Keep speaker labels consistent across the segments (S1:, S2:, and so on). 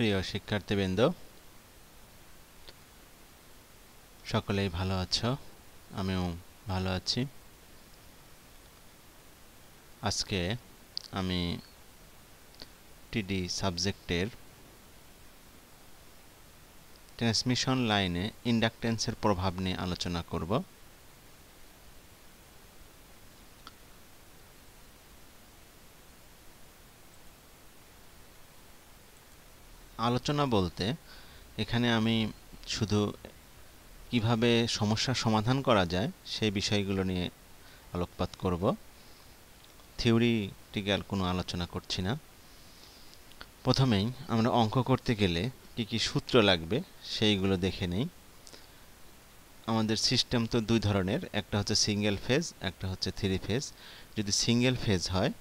S1: প্রিয় শিক্ষার্থীবৃন্দ, সকলেই ভালো আছো? আমিও ভালো আছি। আজকে আমি টিডি সাবজেক্টের ট্রান্সমিশন লাইনে ইন্ডাকটেন্সের প্রভাব নিয়ে আলোচনা করব। আলোচনা বলতে এখানে আমি শুধু কীভাবে সমস্যার সমাধান করা যায় সেই বিষয়গুলো নিয়ে আলোকপাত করব। থিওরিটিক্যাল কোনো আলোচনা করছি না। প্রথমেই আমরা অঙ্ক করতে গেলে কি কি সূত্র লাগবে সেইগুলো দেখে নেই। আমাদের সিস্টেম তো দুই ধরনের, একটা হচ্ছে সিঙ্গেল ফেজ, একটা হচ্ছে থ্রি ফেজ। যদি সিঙ্গেল ফেজ হয়,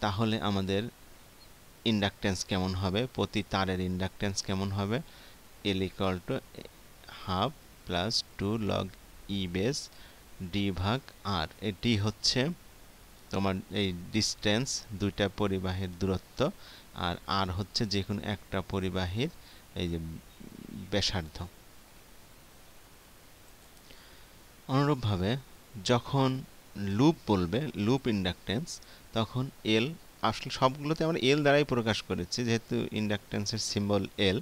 S1: তাহলে আমাদের ইন্ডাকটেন্স কেমন হবে? প্রতি তারের ইন্ডাকটেন্স কেমন হবে? L equal to half plus two log e base D ভাগ আর ডি হচ্ছে তোমার এই ডিস্টেন্স দুইটা পরিবাহীর দূরত্ব আর আর হচ্ছে যে কোনো একটা পরিবাহীর এই যে ব্যাসার্ধ। অনুরূপভাবে যখন লুপ বলবে লুপ ইন্ডাকটেন্স তখন এল আসলে সবগুলোতে আমরা এল দ্বারাই প্রকাশ করেছি, যেহেতু ইন্ডাকটেন্সের সিম্বল এল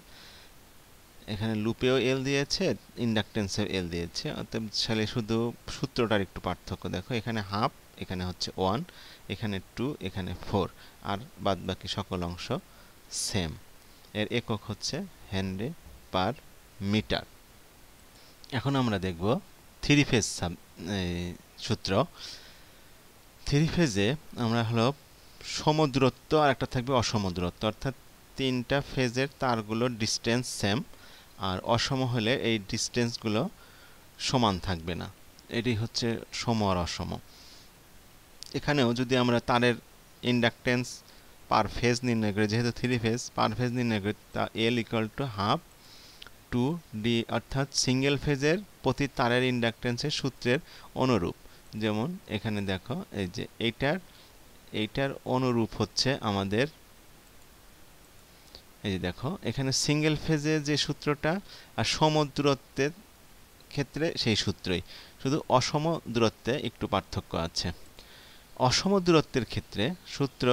S1: এখানে লুপেও এল দিয়েছে ইন্ডাকটেন্সেও এল দিয়েছে, অতএব সালে শুধু সূত্রটার একটু পার্থক্য দেখো, এখানে হাফ এখানে হচ্ছে ওয়ান এখানে টু এখানে ফোর আর বাদ বাকি সকল অংশ সেম এর একক হচ্ছে হেনরি পার মিটার। এখন আমরা দেখব থ্রি ফেজ সাব সূত্র। থ্রি ফেজে আমরা হলো সমদূরত্ব আর একটা থাকবে অসমদূরত্ব। অর্থাৎ তিনটা ফেজের তারগুলোর ডিস্টেন্স সেম আর অসম হলে এই ডিস্টেন্সগুলো সমান থাকবে না। এটি হচ্ছে সম আর অসম। এখানেও যদি আমরা তারের ইন্ডাকটেন্স পার ফেজ নির্ণয় করি, যেহেতু থ্রি ফেজ পার ফেজ নির্ণয় করি, তা L equal to half two D অর্থাৎ সিঙ্গেল ফেজের প্রতি তারের ইন্ডাকটেন্সের সূত্রের অনুরূপ। যেমন এখানে দেখো, এই যে এইটার এইটার অনুরূপ হচ্ছে আমাদের, এই যে দেখো, এখানে সিঙ্গেল ফেজে যে সূত্রটা আর সমদূরত্বের ক্ষেত্রে সেই সূত্রই। শুধু অসম দূরত্বে একটু পার্থক্য আছে। অসম দূরত্বের ক্ষেত্রে সূত্র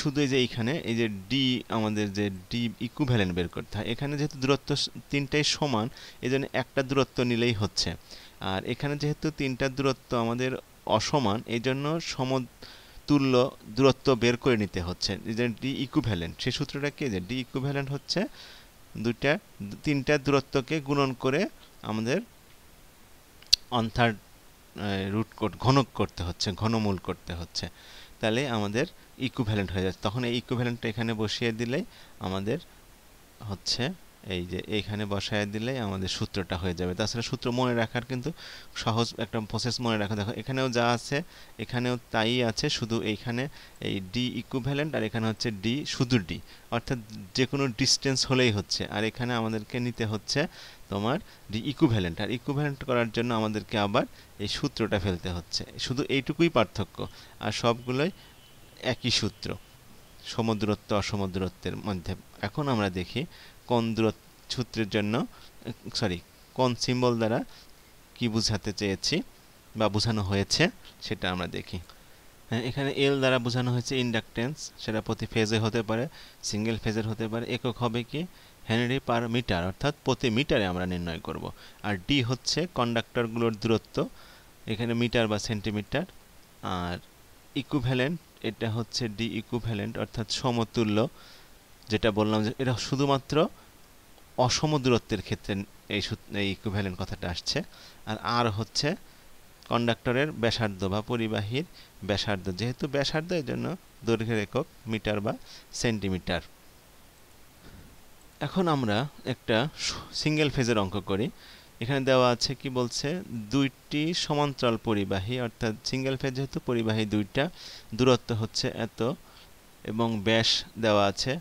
S1: শুধু এই যে এইখানে, এই যে ডি আমাদের যে ডি ইকুভ্যালেন্ট বের করতে হয়, এখানে যেহেতু দূরত্ব তিনটাই সমান এই জন্য একটা দূরত্ব নিলেই হচ্ছে। আর এখানে যেহেতু তিনটা দূরত্ব আমাদের অসমান এই জন্য সমতুল্য দূরত্ব বের করে নিতে হচ্ছে। ডি ইকুভ্যালেন্ট সেই সূত্রটা কি? যে ডি ইকুভ্যালেন্ট হচ্ছে দুইটা, তিনটা দূরত্বকে গুণন করে আমাদের অন্থার রুট ঘনক করতে হচ্ছে, ঘনমূল করতে হচ্ছে। তাহলে আমাদের ইকুভ্যালেন্ট হয়ে যাচ্ছে। তখন এই ইকুভ্যালেন্টটা এখানে বসিয়ে দিলেই আমাদের হচ্ছে এই যে এইখানে বসায় দিলেই আমাদের সূত্রটা হয়ে যাবে। তাছাড়া সূত্র মনে রাখার কিন্তু সহজ একটা প্রসেস মনে রাখা। দেখো, এখানেও যা আছে, এখানেও তাই আছে, শুধু এইখানে এই ডি ইকুভ্যালেন্ট আর এখানে হচ্ছে ডি শুধু ডি অর্থাৎ যে কোনো ডিস্টেন্স হলেই হচ্ছে। আর এখানে আমাদেরকে নিতে হচ্ছে তোমার ডি ইকুভ্যালেন্ট আর ইকুভ্যালেন্ট করার জন্য আমাদেরকে আবার এই সূত্রটা ফেলতে হচ্ছে। শুধু এইটুকুই পার্থক্য। আর সবগুলোই একই সূত্র। সমুদ্রত্ব, অসমুদ্রত্বের মধ্যে। এখন আমরা দেখি কোন দূরত্ব সূত্রের জন্য সরি কোন সিম্বল দ্বারা কি বোঝাতে চেয়েছি বা বোঝানো হয়েছে সেটা আমরা দেখি। হ্যাঁ এখানে এল দ্বারা বোঝানো হয়েছে ইন্ডাকটেন্স সেটা প্রতি ফেজে হতে পারে সিঙ্গেল ফেজের হতে পারে, একক হবে কি হেনরি পার মিটার, অর্থাৎ প্রতি মিটারে আমরা নির্ণয় করব। আর ডি হচ্ছে কন্ডাক্টরগুলোর দূরত্ব, এখানে মিটার বা সেন্টিমিটার, আর ইকুভ্যালেন্ট এটা হচ্ছে ডি ইকুভ্যালেন্ট অর্থাৎ সমতুল্য যেটা বললাম যে এটা শুধুমাত্র অসম দূরত্বের ক্ষেত্রে এই এই ইকুভ্যালেন্ট কথাটা আসছে। আর আর হচ্ছে কন্ডাক্টরের ব্যাসার্ধ বা পরিবাহীর ব্যাসার্ধ। যেহেতু ব্যাসার্ধ এর জন্য দৈর্ঘ্যের একক মিটার বা সেন্টিমিটার। এখন আমরা একটা সিঙ্গেল ফেজের অঙ্ক করি। এখানে দেওয়া আছে কি বলছে, দুইটি সমান্তরাল পরিবাহী, অর্থাৎ সিঙ্গেল ফেজ যেহেতু পরিবাহী দুইটা, দূরত্ব হচ্ছে এত এবং ব্যাস দেওয়া আছে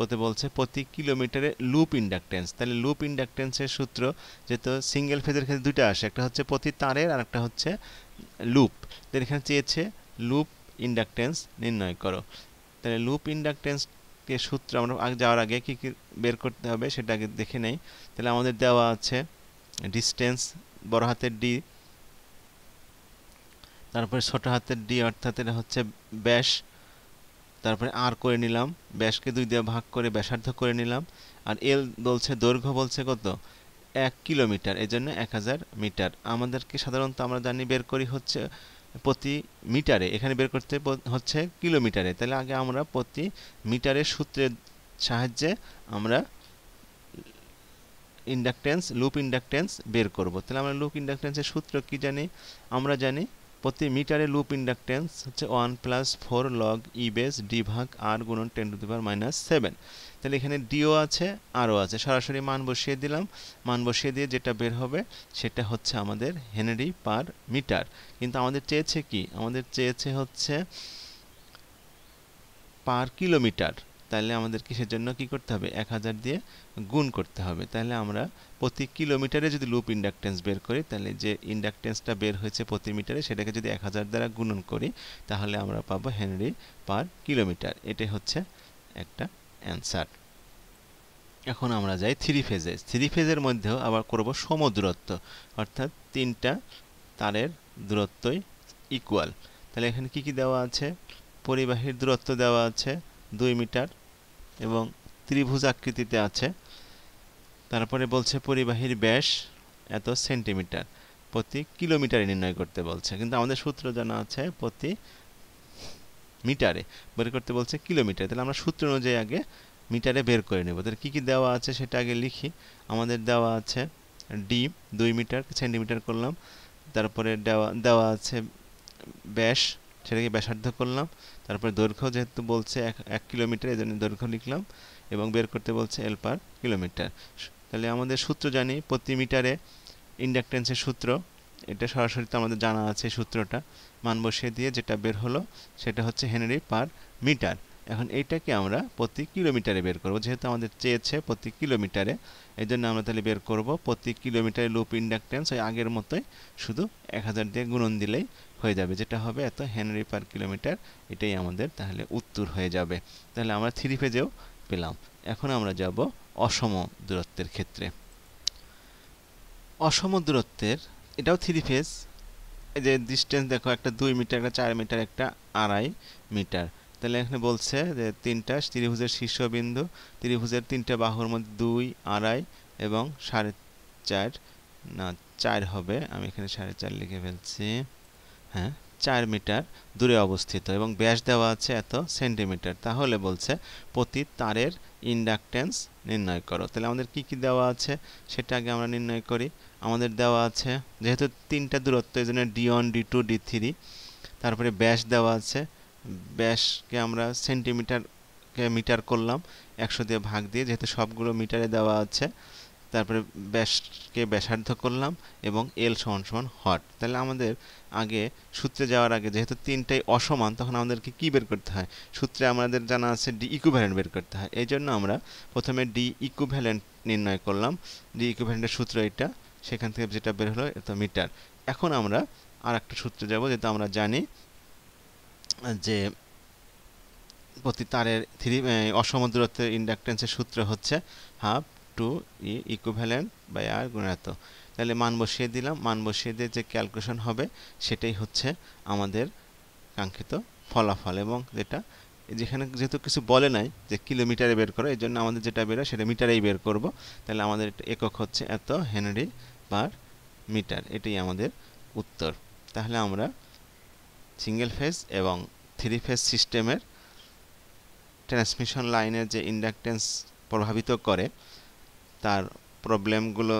S1: প্রতি বলছে প্রতি কিলোমিটারে লুপ ইন্ডাকটেন্স তাহলে লুপ ইন্ডাকটেন্সের সূত্র যেহেতু সিঙ্গেল ফেজের ক্ষেত্রে দুটো আসে, একটা হচ্ছে প্রতি তারের আর একটা হচ্ছে লুপ তাহলে এখানে চেয়েছে লুপ ইন্ডাকটেন্স নির্ণয় করো। তাহলে লুপ ইন্ডাকটেন্স আমাদেরকে সূত্র আমরা আগে যাওয়ার আগে কী কী বের করতে হবে সেটা আগে দেখে নেই। তাহলে আমাদের দেওয়া আছে ডিস্টেন্স বড় হাতের ডি তারপরে ছোট হাতের ডি অর্থাৎ এটা হচ্ছে ব্যাস। তারপরে আর করে নিলাম, ব্যাসকে দুই দিয়ে ভাগ করে ব্যাসার্ধ করে নিলাম, আর এল বলছে দৈর্ঘ্য বলছে কত? এক কিলোমিটার এই জন্য এক হাজার মিটার। আমাদেরকে সাধারণত আমরা জানি বের করি হচ্ছে প্রতি মিটারে, এখানে বের করতে হচ্ছে কিলোমিটারে। তাহলে আগে আমরা প্রতি মিটারের সূত্রের সাহায্যে আমরা ইন্ডাকটেন্স, লুপ ইন্ডাকটেন্স বের করব। তাহলে আমরা লুপ ইন্ডাকটেন্সের সূত্র কি জানি? আমরা জানি প্রতি মিটারে লুপ ইন্ডাকটেন্স হচ্ছে one plus four log e base D ভাগ আর গুণন ten to the power minus seven. তাহলে এখানে ডিও আছে আরও আছে। সরাসরি মান বসিয়ে দিলাম। মান বসিয়ে দিয়ে যেটা বের হবে সেটা হচ্ছে আমাদের হেনরি পার মিটার। কিন্তু আমাদের চেয়েছে কি? আমাদের চেয়েছে হচ্ছে পার কিলোমিটার। তাহলে আমাদের কিসের জন্য কি করতে হবে? এক হাজার দিয়ে গুণ করতে হবে। তাহলে আমরা প্রতি কিলোমিটারে যদি লুপ ইন্ডাকটেন্স বের করি, তাহলে যে ইন্ডাকটেন্সটা বের হয়েছে প্রতি মিটারে, সেটাকে যদি এক হাজার দ্বারা গুণন করি, তাহলে আমরা পাবো হেনরি পার কিলোমিটার। এটাই হচ্ছে একটা অ্যান্সার। এখন আমরা যাই থ্রি ফেজে থ্রি ফেজের মধ্যেও আবার করব সমদূরত্ব, অর্থাৎ তিনটা তারের দূরত্বই ইকুয়াল তাহলে এখানে কি কি দেওয়া আছে? পরিবাহীর দূরত্ব দেওয়া আছে, দুই মিটার এবং ত্রিভুজ আকৃতিতে আছে। তারপরে বলছে পরিবাহীর ব্যাস এত সেন্টিমিটার। প্রতি কিলোমিটারে নির্ণয় করতে বলছে। কিন্তু আমাদের সূত্র জানা আছে প্রতি মিটারে বের করতে বলছে কিলোমিটার। তাহলে আমরা সূত্র অনুযায়ী আগে মিটারে বের করে নেব। তাহলে কী কী দেওয়া আছে সেটা আগে লিখি। আমাদের দেওয়া আছে ডি, দুই মিটার সেন্টিমিটার করলাম। তারপরে দেওয়া দেওয়া আছে ব্যাস সেটাকে ব্যাসার্ধ করলাম, তারপরে দৈর্ঘ্য যেহেতু বলছে এক কিলোমিটার এই জন্য দৈর্ঘ্য লিখলাম এবং বের করতে বলছে এল পার কিলোমিটার তাহলে আমাদের সূত্র জানি, প্রতি মিটারে ইন্ডাকটেন্সের সূত্র, এটা সরাসরি তো আমাদের জানা আছে সূত্রটা, মান বসিয়ে দিয়ে যেটা বের হলো সেটা হচ্ছে হেনরি পার মিটার। এখন এইটাকে আমরা প্রতি কিলোমিটারে বের করব, যেহেতু আমাদের চেয়েছে প্রতি কিলোমিটারে এই জন্য আমরা তাহলে বের করব প্রতি কিলোমিটারে লুপ ইন্ডাকটেন্স ওই আগের মতোই শুধু এক হাজার দিয়ে গুণন দিলেই হয়ে যাবে। যেটা হবে এত হেনরি পার কিলোমিটার, এটাই আমাদের তাহলে উত্তর হয়ে যাবে। তাহলে আমরা থ্রি ফেজেও পেলাম। এখন আমরা যাব অসম দূরত্বের ক্ষেত্রে। অসম দূরত্বের, এটাও থ্রি ফেজ। এই যে ডিস্টেন্স দেখো, একটা দুই মিটার, একটা চার মিটার, একটা আড়াই মিটার। তাহলে এখানে বলছে যে তিনটা ত্রিভুজের শীর্ষবিন্দু, ত্রিভুজের তিনটা বাহুর মধ্যে দুই, আড়াই এবং সাড়ে চার, না, চার হবে। আমি এখানে সাড়ে চার লিখে ফেলছি। হ্যাঁ চার মিটার দূরে অবস্থিত এবং ব্যাস দেওয়া আছে এত সেন্টিমিটার। তাহলে বলছে প্রতি তারের ইন্ডাকটেন্স নির্ণয় করো। তাহলে আমাদের কি কি দেওয়া আছে সেটা আগে আমরা নির্ণয় করি। আমাদের দেওয়া আছে, যেহেতু তিনটা দূরত্ব, এই জন্য D one D two D three তারপরে ব্যাস দেওয়া আছে। ব্যাসকে আমরা সেন্টিমিটারকে মিটার করলাম, একশো দিয়ে ভাগ দিয়ে, যেহেতু সবগুলো মিটারে দেওয়া আছে। তারপরে ব্যাসকে ব্যাসার্ধ করলাম এবং এল সমান সমান হট। তাহলে আমাদের আগে সূত্রে যাওয়ার আগে যেহেতু তিনটাই অসমান, তখন আমাদেরকে কি বের করতে হয়? সূত্রে আমাদের জানা আছে ডি ইকুভ্যালেন্ট বের করতে হয়। এই জন্য আমরা প্রথমে ডি ইকুভ্যালেন্ট নির্ণয় করলাম। ডি ইকুভ্যালেন্টের সূত্র এটা, সেখান থেকে যেটা বের হলো এটা মিটার। এখন আমরা আর একটা সূত্রে যাব যেটা আমরা জানি যে প্রতি তারের থ্রি অসম দূরত্বের ইন্ডাকটেন্সের সূত্র হচ্ছে half two e equivalent by r গুণাত তাহলে মান বসিয়ে দিলাম। মান বসিয়ে দিয়ে যে ক্যালকুলেশন হবে, সেটাই হচ্ছে আমাদের কাঙ্ক্ষিত ফলাফল এবং যেটা যেখানে যেহেতু কিছু বলে নাই যে কিলোমিটারে বের করো এই জন্য আমাদের যেটা বেরোয় সেটা মিটারেই বের করব। তাহলে আমাদের একক হচ্ছে এত হেনরি পার মিটার, এটাই আমাদের উত্তর। তাহলে আমরা সিঙ্গেল ফেজ এবং থ্রি ফেজ সিস্টেমের ট্রান্সমিশন লাইনের যে ইন্ডাকটেন্স প্রভাবিত করে তার প্রবলেমগুলো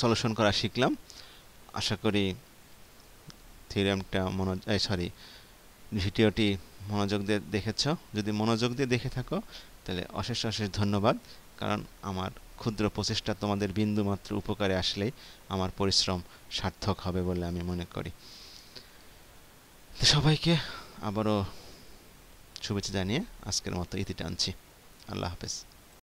S1: সলিউশন করা শিখলাম। আশা করি থিওরামটা মনো সরি ভিডিওটি মনোযোগ দিয়ে দেখেছ। যদি মনোযোগ দিয়ে দেখে থাকো, তাহলে অশেষ অশেষ ধন্যবাদ। কারণ আমার ক্ষুদ্র প্রচেষ্টা তোমাদের বিন্দুমাত্র উপকারে আসলেই আমার পরিশ্রম সার্থক হবে বলে আমি মনে করি। সবাইকে আবারও শুভেচ্ছা জানিয়ে আজকের মতো ইতি টানছি। আল্লাহ হাফেজ।